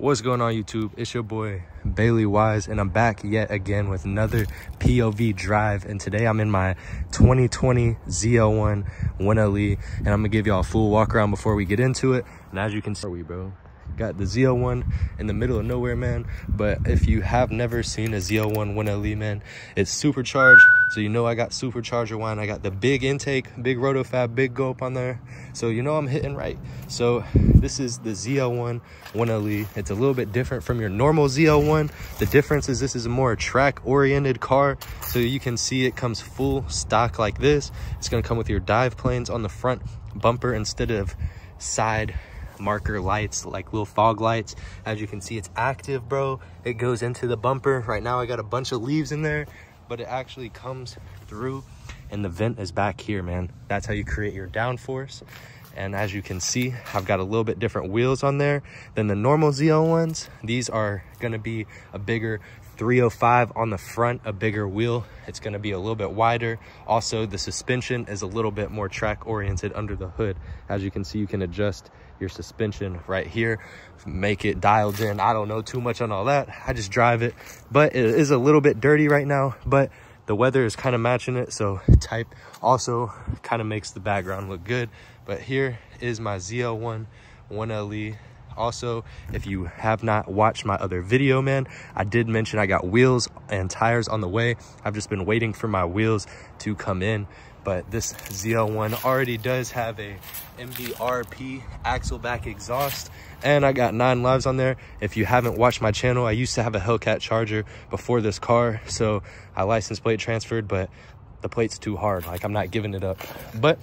What's going on YouTube? It's your boy Bailey Wise and I'm back yet again with another POV drive. And today I'm in my 2020 ZL1 1LE and I'm gonna give y'all a full walk around before we get into it. And as you can see, we bro, got the ZL1 in the middle of nowhere, man. But if you have never seen a ZL1 1LE, man, it's supercharged. So you know I got supercharger whine. I got the big intake, big rotofab, big gulp on there. So you know I'm hitting right. So this is the ZL1 1LE. It's a little bit different from your normal ZL1. The difference is this is a more track-oriented car. So you can see it comes full stock like this. It's gonna come with your dive planes on the front bumper instead of side marker lights like little fog lights. As you can see it's active bro. It goes into the bumper. Right now i got a bunch of leaves in there but it actually comes through and the vent is back here man. That's how you create your downforce. And as you can see i've got a little bit different wheels on there than the normal zl ones. These are going to be a bigger 305 on the front a bigger wheel. It's to be a little bit wider. Also the suspension is a little bit more track oriented under the hood. As you can see you can adjust your suspension right here make it dialed in. I don't know too much on all that. I just drive it but it is a little bit dirty right now but the weather is kind of matching it so type also kind of makes the background look good. But here is my zl1 1le also if you have not watched my other video man i did mention i got wheels and tires on the way i've just been waiting for my wheels to come in but this ZL1 already does have a MBRP axle back exhaust and I got nine lives on there. If you haven't watched my channel, I used to have a Hellcat Charger before this car, so I license plate transferred, but the plate's too hard. Like I'm not giving it up. But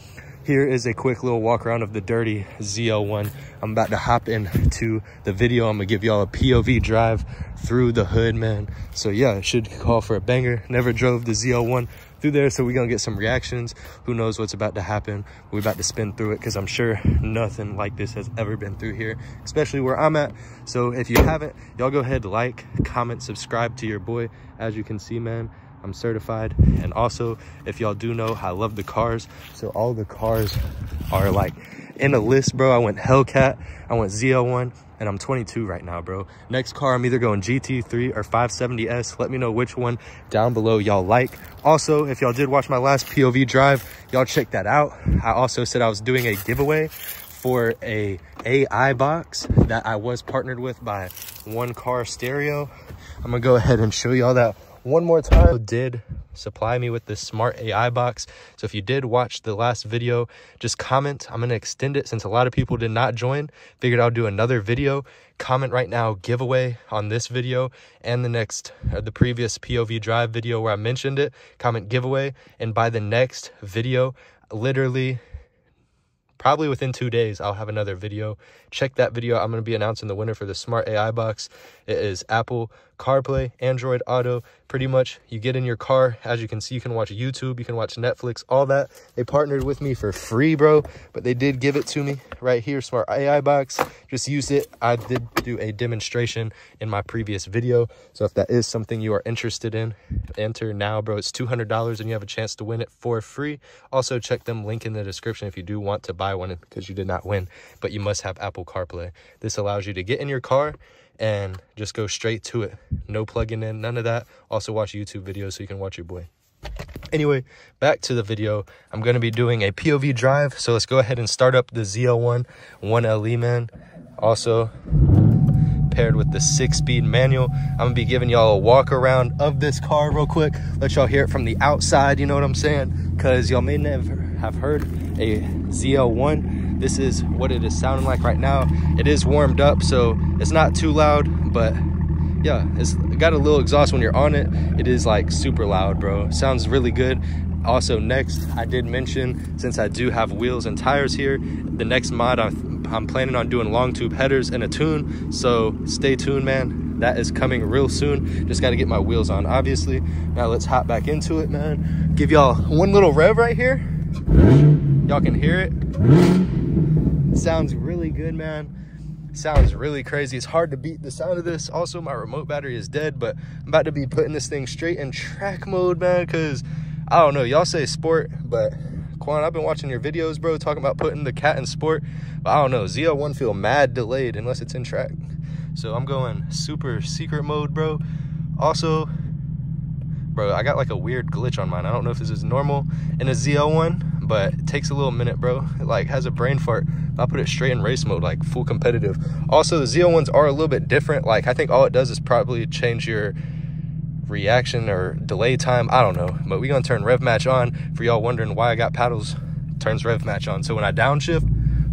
here is a quick little walk around of the dirty ZL1. I'm about to hop into the video. I'm gonna give y'all a POV drive through the hood, man. So yeah, it should call for a banger. Never drove the ZL1 through there so we're gonna get some reactions who knows what's about to happen we're about to spin through it because i'm sure nothing like this has ever been through here especially where i'm at so if you haven't y'all go ahead like comment subscribe to your boy as you can see man i'm certified and also if y'all do know i love the cars so all the cars are like in a list bro i went hellcat i went zl1 and I'm 22 right now, bro. Next car, I'm either going GT3 or 570S. Let me know which one down below y'all like. Also, if y'all did watch my last POV drive, y'all check that out. I also said I was doing a giveaway for a AI box that I was partnered with by One Car Stereo. I'm gonna go ahead and show y'all that one more time. Did supply me with this smart AI box. So if you did watch the last video, just comment. I'm going to extend it since a lot of people did not join. Figured I'll do another video. Comment right now giveaway on this video and the next, uh, the previous POV drive video where I mentioned it. Comment giveaway. And by the next video, literally probably within two days i'll have another video check that video i'm going to be announcing the winner for the smart ai box it is apple carplay android auto pretty much. You get in your car as you can see you can watch youtube you can watch netflix all that. They partnered with me for free bro but they did give it to me right here smart ai box. Just use it. I did do a demonstration in my previous video. So if that is something you are interested in enter now bro. It's $200 and you have a chance to win it for free. Also check them link in the description if you do want to buy one because you did not win but you must have apple carplay. This allows you to get in your car and just go straight to it. No plugging in, none of that. Also watch YouTube videos so you can watch your boy. Anyway, back to the video. I'm going to be doing a POV drive. So let's go ahead and start up the ZL1 1LE, man. Also, paired with the six-speed manual. I'm going to be giving y'all a walk around of this car real quick. Let y'all hear it from the outside, you know what I'm saying? Because y'all may never have heard a ZL1 this is what it is sounding like right now. It is warmed up so it's not too loud but yeah it's got a little exhaust when you're on it. It is like super loud bro. Sounds really good. Also next i did mention since i do have wheels and tires here the next mod i'm, I'm planning on doing long tube headers and a tune so stay tuned man. That is coming real soon. Just got to get my wheels on obviously. Now let's hop back into it man. Give y'all one little rev right here. Y'all can hear it sounds really good, man. Sounds really crazy. It's hard to beat the sound of this. Also, my remote battery is dead, but I'm about to be putting this thing straight in track mode, man, because I don't know. Y'all say sport, but Quan, I've been watching your videos, bro, talking about putting the cat in sport. But I don't know, ZL1 feel mad delayed unless it's in track. So I'm going super secret mode, bro. Also, bro, I got like a weird glitch on mine. I don't know if this is normal in a ZL1, but it takes a little minute, bro. It like has a brain fart. I put it straight in race mode, like full competitive. Also, the ZL1s are a little bit different. Like I think all it does is probably change your reaction or delay time. I don't know. But we gonna turn rev match on for y'all wondering why I got paddles. Turns rev match on. So when I downshift,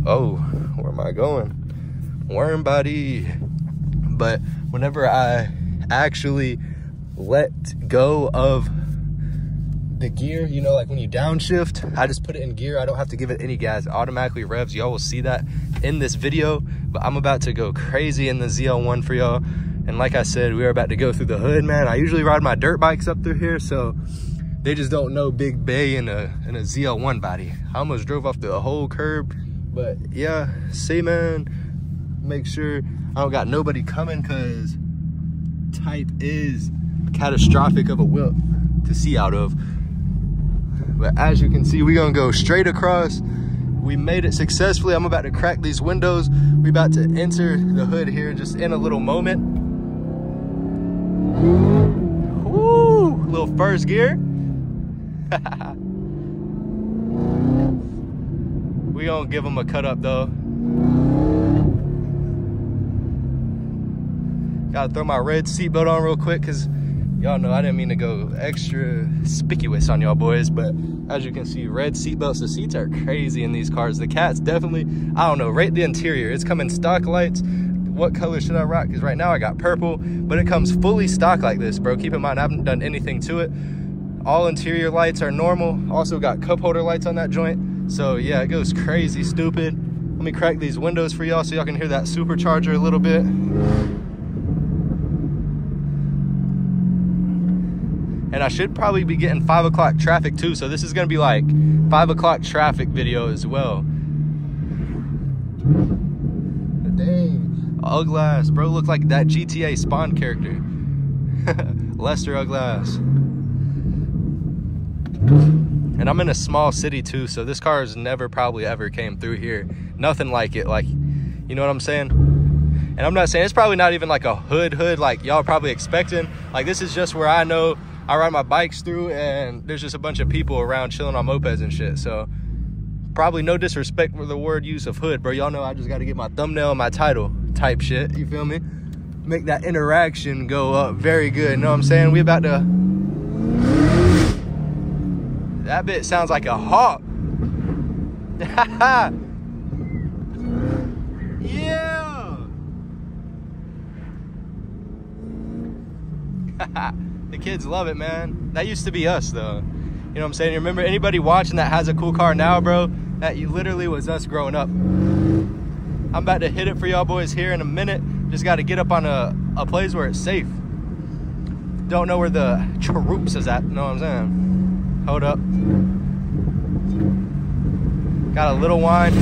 oh, where am I going? Worm body. But whenever I actually let go of the gear, you know, like when you downshift, I just put it in gear. I don't have to give it any gas. Automatically revs. Y'all will see that in this video. But I'm about to go crazy in the ZL1 for y'all. And like I said, we are about to go through the hood, man. I usually ride my dirt bikes up through here, so they just don't know Big Bay in a, in a ZL1 body. I almost drove off the whole curb. But yeah, see, man, make sure I don't got nobody coming because type is catastrophic of a whip to see out of. But as you can see, we're gonna go straight across. We made it successfully. I'm about to crack these windows. We about to enter the hood here just in a little moment. Woo, little first gear. we gonna give them a cut up though. Gotta throw my red seatbelt on real quick because y'all know I didn't mean to go extra spicuous on y'all boys, but as you can see, red seatbelts. The seats are crazy in these cars. The cat's definitely, I don't know, rate the interior. It's coming stock lights. What color should I rock? Because right now I got purple, but it comes fully stock like this, bro. Keep in mind, I haven't done anything to it. All interior lights are normal. Also got cup holder lights on that joint. So yeah, it goes crazy stupid. Let me crack these windows for y'all so y'all can hear that supercharger a little bit. And I should probably be getting five o'clock traffic too. So this is gonna be like five o'clock traffic video as well. Dang, Uglass, bro, look like that GTA Spawn character. Lester Uglass. And I'm in a small city too, so this car has never probably ever came through here. Nothing like it, like, you know what I'm saying? And I'm not saying, it's probably not even like a hood hood like y'all probably expecting. Like this is just where I know I ride my bikes through and there's just a bunch of people around chilling on mopeds and shit. So probably no disrespect for the word use of hood, bro. Y'all know I just got to get my thumbnail and my title type shit. You feel me? Make that interaction go up very good. You know what I'm saying? We about to. That bit sounds like a hawk. yeah. The kids love it, man. That used to be us, though. You know what I'm saying? You remember anybody watching that has a cool car now, bro? That you literally was us growing up. I'm about to hit it for y'all boys here in a minute. Just got to get up on a, a place where it's safe. Don't know where the troops is at. Know what I'm saying? Hold up. Got a little whine.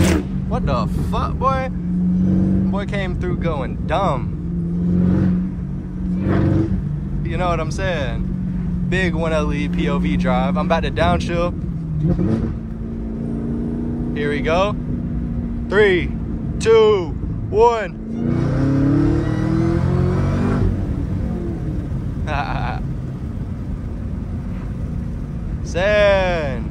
What the fuck, boy? Boy came through going dumb. You know what I'm saying? Big 1LE POV drive. I'm about to downshift. Here we go. Three, two, one. Send.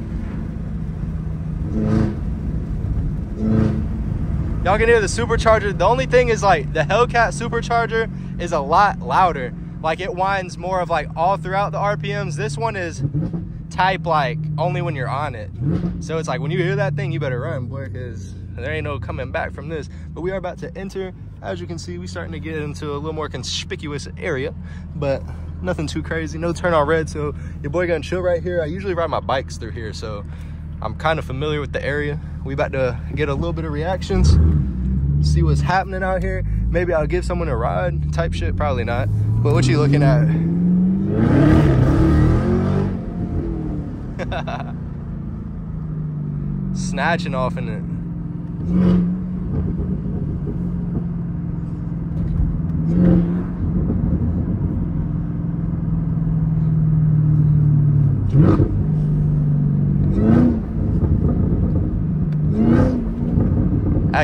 Y'all can hear the supercharger. The only thing is like the Hellcat supercharger is a lot louder like it winds more of like all throughout the RPMs. This one is type like only when you're on it. So it's like when you hear that thing, you better run, boy, because there ain't no coming back from this. But we are about to enter. As you can see, we starting to get into a little more conspicuous area, but nothing too crazy. No turn on red, so your boy gonna chill right here. I usually ride my bikes through here, so I'm kind of familiar with the area. We about to get a little bit of reactions, see what's happening out here. Maybe I'll give someone a ride type shit, probably not. But what you looking at? Snatching off in it.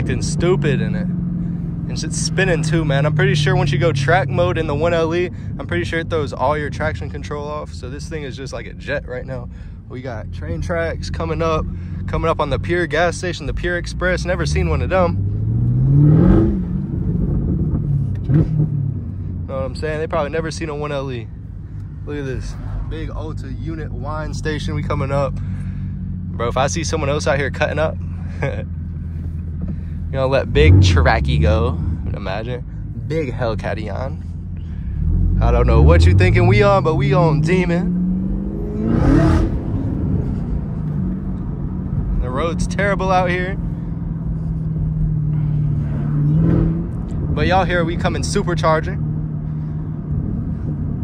Acting stupid in it. And it's spinning too, man. I'm pretty sure once you go track mode in the 1LE, I'm pretty sure it throws all your traction control off. So this thing is just like a jet right now. We got train tracks coming up, coming up on the Pure gas station, the Pure Express. Never seen one of them. Know what I'm saying? They probably never seen a 1LE. Look at this big Ulta unit wine station. We coming up. Bro, if I see someone else out here cutting up, know, let big Tracky go. Imagine. Big Hellcat on. I don't know what you're thinking we on, but we on Demon. The road's terrible out here. But y'all here, we coming supercharging.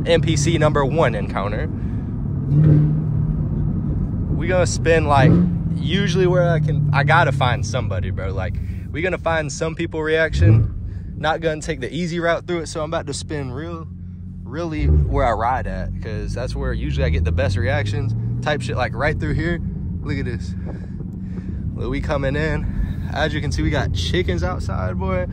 NPC number one encounter we gonna spend like usually where I can I gotta find somebody, bro. Like we gonna find some people reaction. Not gonna take the easy route through it, so I'm about to spin real really where I ride at, because that's where usually I get the best reactions. Type shit like right through here. Look at this. We coming in. As you can see, we got chickens outside, boy.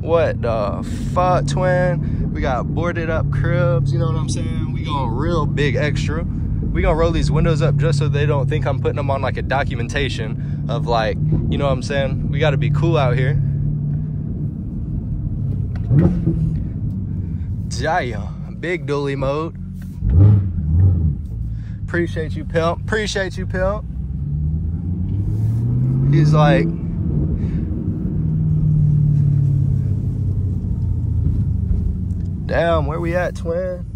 What the fuck, twin? We got boarded up cribs, you know what I'm saying? We going real big extra we gonna roll these windows up just so they don't think I'm putting them on like a documentation of like, you know what I'm saying? We gotta be cool out here. Damn, big dually mode. Appreciate you, pimp. Appreciate you, pimp. He's like, damn, where we at, twin?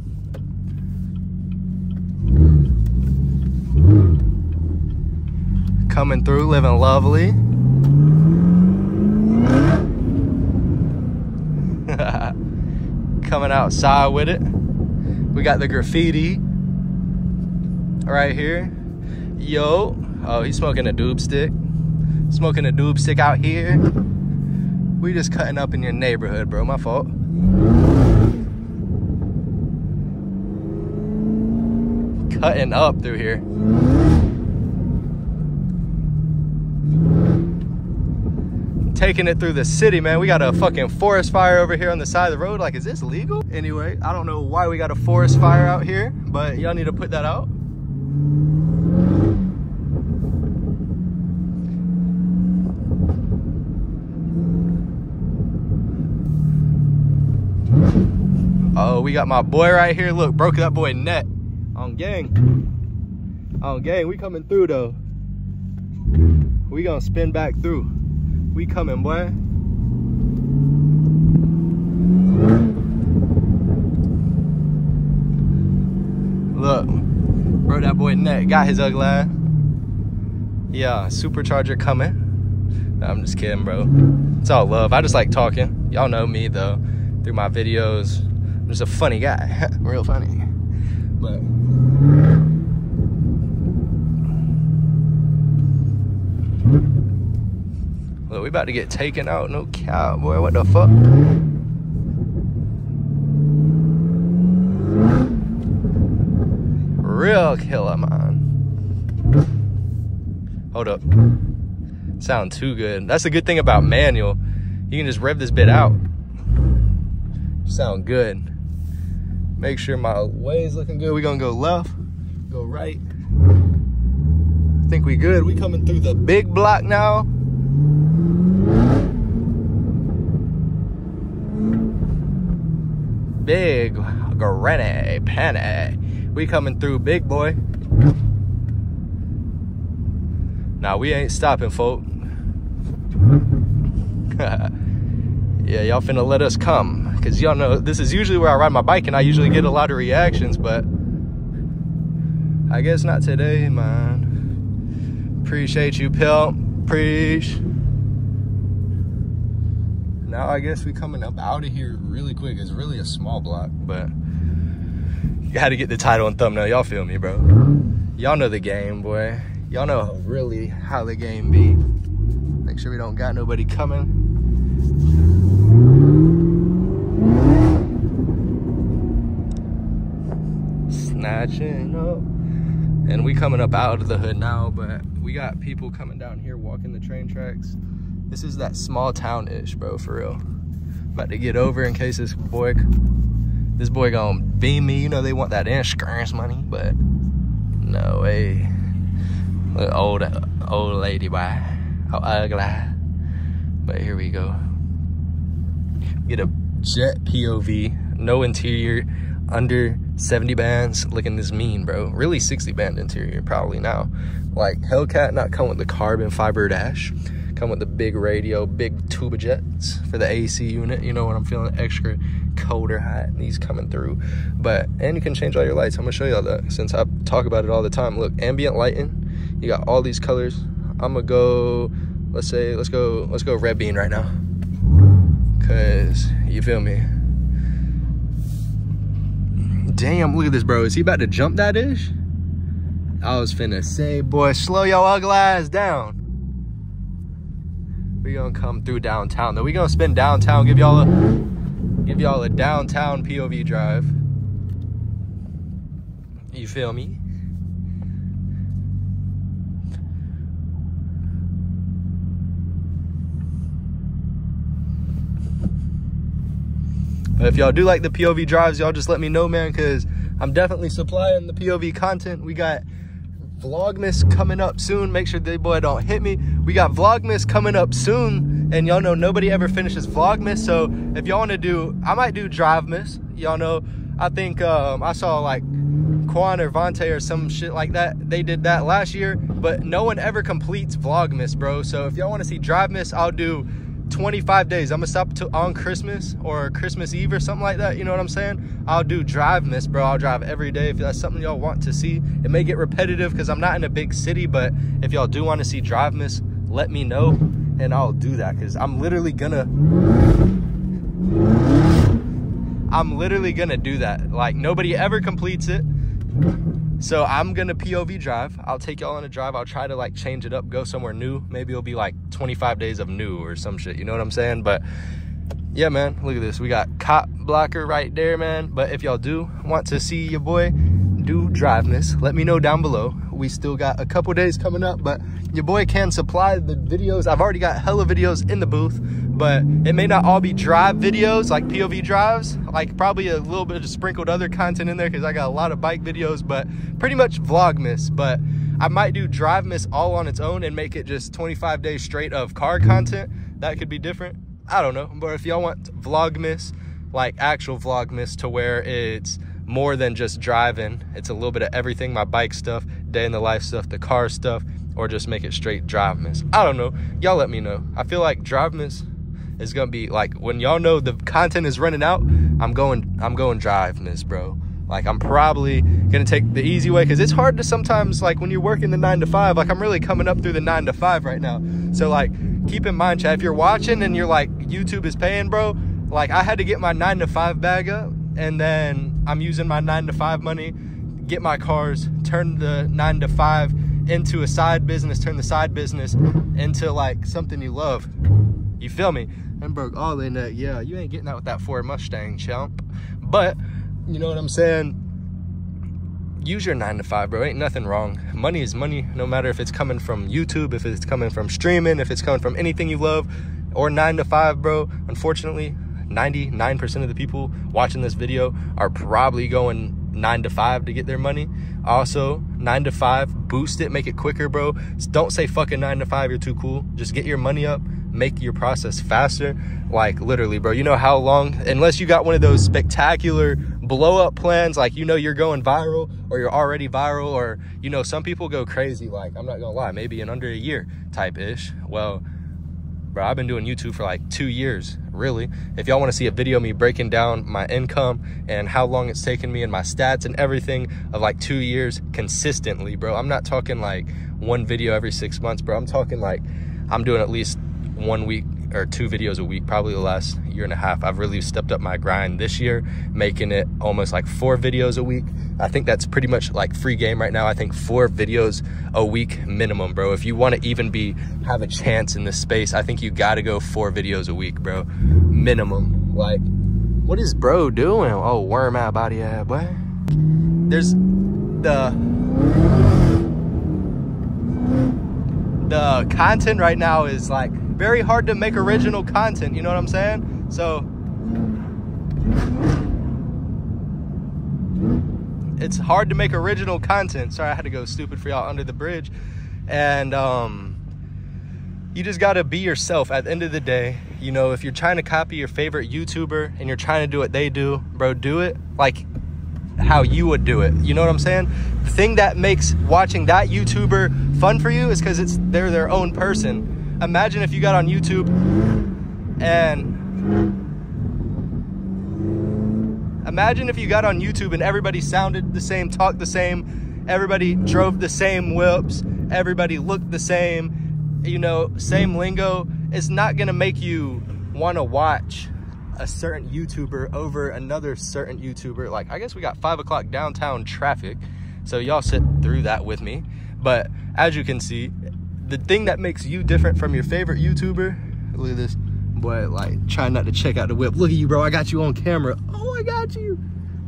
Coming through, living lovely. coming outside with it. We got the graffiti right here. Yo, oh, he's smoking a doob stick. Smoking a doob stick out here. We just cutting up in your neighborhood, bro. My fault. Cutting up through here. Taking it through the city, man. We got a fucking forest fire over here on the side of the road. Like, is this legal? Anyway, I don't know why we got a forest fire out here, but y'all need to put that out. Oh, we got my boy right here. Look, broke that boy net on gang. On gang, we coming through though. We gonna spin back through. We coming, boy. Look, bro, that boy net got his ugly eye. Yeah, uh, supercharger coming. I'm just kidding, bro. It's all love. I just like talking. Y'all know me though, through my videos. I'm just a funny guy, real funny. But we about to get taken out. No cow, boy. What the fuck? Real killer, man. Hold up. Sound too good. That's the good thing about manual. You can just rev this bit out. Sound good. Make sure my way is looking good. we gonna go left, go right. I think we good. We coming through the big block now. Big granny penny. We coming through big boy. Now we ain't stopping, folk. yeah, y'all finna let us come. Cause y'all know this is usually where I ride my bike and I usually get a lot of reactions, but I guess not today, man. Appreciate you, pimp. Preach now I guess we coming up out of here really quick. It's really a small block, but you had to get the title and thumbnail. Y'all feel me, bro? Y'all know the game, boy. Y'all know really how the game be. Make sure we don't got nobody coming. Snatching up. And we coming up out of the hood now, but we got people coming down here walking the train tracks This is that small town-ish, bro, for real. About to get over in case this boy, this boy gonna beam me. You know they want that insurance money, but no way. Look, old, old lady, boy. How ugly. But here we go. Get a jet POV, no interior, under 70 bands, looking this mean, bro. Really 60 band interior, probably now. Like Hellcat not come with the carbon fiber dash, come with the big radio, big tuba jets for the AC unit. You know what I'm feeling extra cold or hot, these coming through. But and you can change all your lights. I'm gonna show y'all that since I talk about it all the time. Look, ambient lighting. You got all these colors. I'm gonna go. Let's say let's go let's go red bean right now. Cause you feel me. Damn, look at this, bro. Is he about to jump that ish? I was finna say, boy, slow your ugly ass down. We gonna come through downtown though. We gonna spin downtown, give y'all a give y'all a downtown POV drive. You feel me? But if y'all do like the POV drives, y'all just let me know, man, because I'm definitely supplying the POV content. We got Vlogmas coming up soon. Make sure the boy don't hit me. We got Vlogmas coming up soon. And y'all know nobody ever finishes Vlogmas. So if y'all want to do, I might do Drivemas. Y'all know, I think um, I saw like Quan or Vontae or some shit like that. They did that last year. But no one ever completes Vlogmas, bro. So if y'all want to see Drivemas, I'll do 25 days. I'm gonna stop to on Christmas or Christmas Eve or something like that. You know what I'm saying? I'll do Drivemas, bro. I'll drive every day if that's something y'all want to see. It may get repetitive because I'm not in a big city, but if y'all do want to see Drivemas, let me know and I'll do that because I'm literally gonna. I'm literally gonna do that. Like nobody ever completes it. So I'm gonna POV drive. I'll take y'all on a drive. I'll try to like change it up, go somewhere new. Maybe it'll be like 25 days of new or some shit. You know what I'm saying? But yeah, man, look at this. We got cop blocker right there, man. But if y'all do want to see your boy do Drivemas, let me know down below. We still got a couple days coming up, but your boy can supply the videos. I've already got hella videos in the booth but it may not all be drive videos like POV drives, like probably a little bit of sprinkled other content in there because I got a lot of bike videos, but pretty much Vlogmas. But I might do Drivemas all on its own and make it just 25 days straight of car content. That could be different. I don't know. But if y'all want Vlogmas, like actual Vlogmas to where it's more than just driving, it's a little bit of everything, my bike stuff, day in the life stuff, the car stuff, or just make it straight Drivemas. I don't know. Y'all let me know. I feel like Drivemas it's gonna be like when y'all know the content is running out i'm going i'm going Drivemas bro. Like i'm probably gonna take the easy way because it's hard to sometimes like when you're working the nine to five like i'm really coming up through the nine to five right now. So like keep in mind chad if you're watching and you're like youtube is paying bro like i had to get my nine to five bag up and then i'm using my nine to five money get my cars turn the nine to five into a side business turn the side business into like something you love you feel me and broke all in that. Yeah, you ain't getting out with that Ford Mustang, chump. But, you know what I'm saying? Use your nine to five, bro. Ain't nothing wrong. Money is money, no matter if it's coming from YouTube, if it's coming from streaming, if it's coming from anything you love, or nine to five, bro. Unfortunately, 99% of the people watching this video are probably going nine to five to get their money. Also, nine to five, boost it, make it quicker, bro. Don't say fucking nine to five, you're too cool. Just get your money up make your process faster. Like literally, bro, you know how long, unless you got one of those spectacular blow up plans, like you know you're going viral or you're already viral, or you know, some people go crazy, like I'm not gonna lie, maybe in under a year type ish. Well, bro, I've been doing YouTube for like two years, really. If y'all wanna see a video of me breaking down my income and how long it's taken me and my stats and everything of like two years consistently, bro. I'm not talking like one video every six months, bro. I'm talking like I'm doing at least one week or two videos a week, probably the last year and a half. I've really stepped up my grind this year, making it almost like four videos a week. I think that's pretty much like free game right now. I think four videos a week minimum, bro. If you want to even be have a chance in this space, I think you got to go four videos a week, bro. Minimum. Like, what is bro doing? Oh, worm out body, yeah, boy. There's the the content right now is like very hard to make original content. You know what I'm saying? So it's hard to make original content. Sorry, I had to go stupid for y'all under the bridge. And um, you just got to be yourself at the end of the day. You know, if you're trying to copy your favorite YouTuber and you're trying to do what they do, bro, do it like how you would do it. You know what I'm saying? The thing that makes watching that YouTuber fun for you is because it's they're their own person. Imagine if you got on YouTube and imagine if you got on YouTube and everybody sounded the same, talked the same, everybody drove the same whips, everybody looked the same, you know, same lingo. It's not gonna make you wanna watch a certain YouTuber over another certain YouTuber. Like, I guess we got five o'clock downtown traffic. So y'all sit through that with me. But as you can see, the thing that makes you different from your favorite YouTuber, look at this boy, like trying not to check out the whip. Look at you, bro. I got you on camera. Oh, I got you.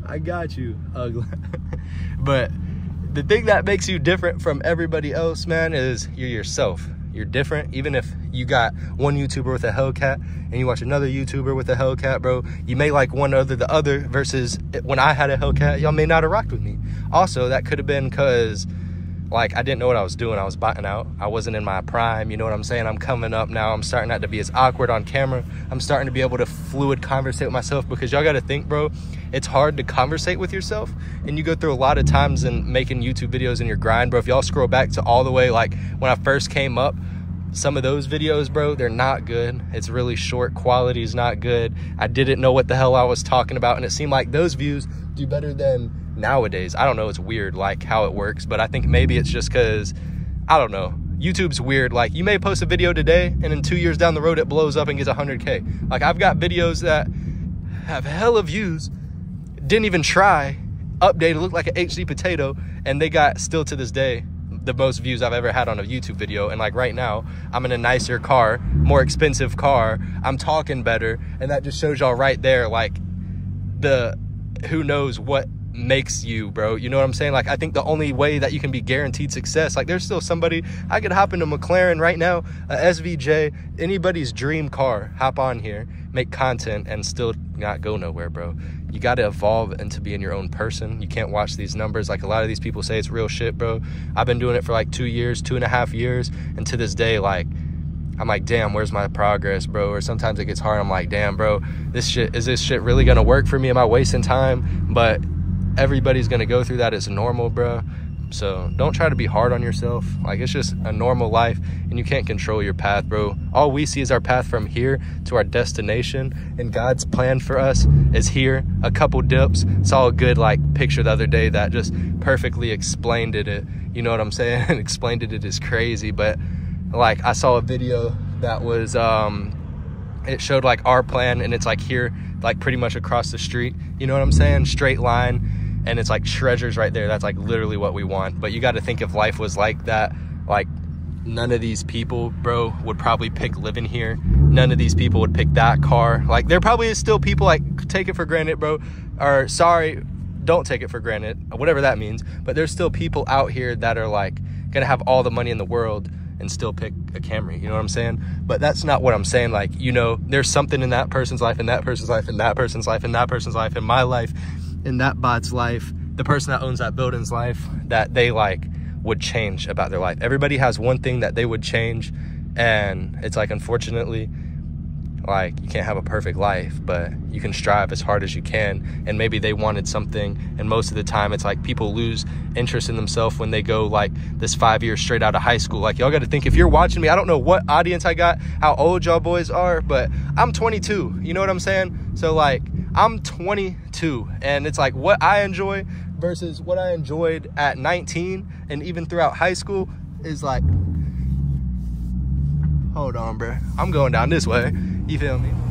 I got you. Ugly. but the thing that makes you different from everybody else, man, is you're yourself you're different. Even if you got one YouTuber with a Hellcat and you watch another YouTuber with a Hellcat, bro, you may like one other the other versus when I had a Hellcat, y'all may not have rocked with me. Also, that could have been because like I didn't know what I was doing. I was botting out. I wasn't in my prime. You know what I'm saying? I'm coming up now. I'm starting not to be as awkward on camera. I'm starting to be able to fluid conversate with myself because y'all got to think, bro. It's hard to conversate with yourself, and you go through a lot of times in making YouTube videos in your grind, bro. If y'all scroll back to all the way like when I first came up, some of those videos, bro, they're not good. It's really short. Quality is not good. I didn't know what the hell I was talking about, and it seemed like those views do better than nowadays. I don't know. It's weird, like how it works, but I think maybe it's just because I don't know. YouTube's weird. Like you may post a video today, and in two years down the road, it blows up and gets 100k. Like I've got videos that have hella views, didn't even try, updated, looked like an HD potato, and they got still to this day the most views I've ever had on a YouTube video. And like right now, I'm in a nicer car, more expensive car. I'm talking better. And that just shows y'all right there, like the, who knows what makes you, bro. You know what I'm saying? Like, I think the only way that you can be guaranteed success, like, there's still somebody, I could hop into McLaren right now, a SVJ, anybody's dream car, hop on here, make content, and still not go nowhere, bro you got to evolve into being your own person. You can't watch these numbers. Like a lot of these people say it's real shit, bro. I've been doing it for like two years, two and a half years. And to this day, like, I'm like, damn, where's my progress, bro? Or sometimes it gets hard. I'm like, damn, bro, this shit, is this shit really gonna work for me? Am I wasting time? But everybody's gonna go through that. It's normal, bro. So don't try to be hard on yourself. Like it's just a normal life and you can't control your path, bro. All we see is our path from here to our destination and God's plan for us is here. A couple dips. Saw a good like picture the other day that just perfectly explained it. You know what I'm saying? explained it. It is crazy, but like I saw a video that was um it showed like our plan and it's like here like pretty much across the street. You know what I'm saying? Straight line and it's like treasures right there. That's like literally what we want. But you got to think if life was like that, like none of these people, bro, would probably pick living here. None of these people would pick that car. Like there probably is still people like take it for granted, bro. Or sorry, don't take it for granted, whatever that means. But there's still people out here that are like gonna have all the money in the world and still pick a Camry. You know what I'm saying? But that's not what I'm saying. Like, you know, there's something in that person's life, in that person's life, in that person's life, in that person's life, in my life, in that bot's life, the person that owns that building's life, that they like would change about their life. Everybody has one thing that they would change. And it's like, unfortunately, like you can't have a perfect life but you can strive as hard as you can and maybe they wanted something and most of the time it's like people lose interest in themselves when they go like this five years straight out of high school like y'all got to think if you're watching me i don't know what audience i got how old y'all boys are but i'm 22 you know what i'm saying so like i'm 22 and it's like what i enjoy versus what i enjoyed at 19 and even throughout high school is like hold on bro i'm going down this way you feel me?